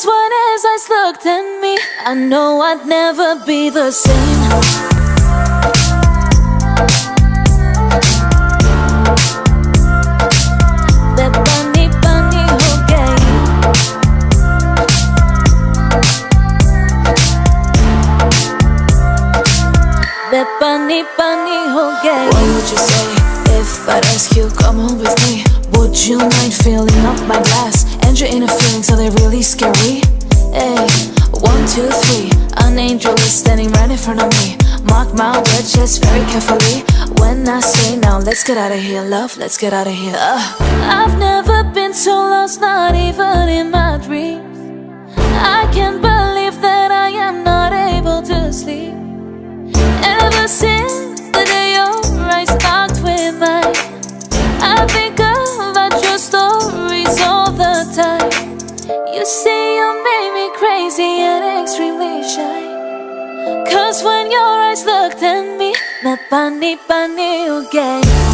Cause when his eyes looked at me I know I'd never be the same Paani, paani, okay eh? eh? What would you say if I'd ask you come home with me? Would you mind filling up my glass? And your inner feelings, angel is standing right in front of me. Mark my words just very carefully. When I say now, let's get out of here Love, let's get out of here uh. I've never been so lost, not even in my dreams. I can't believe that I am not able to sleep. Ever since the day your eyes locked with mine I think about your stories all the time. You say you made me crazy and extremely Cause when your eyes looked at me Not funny, funny, okay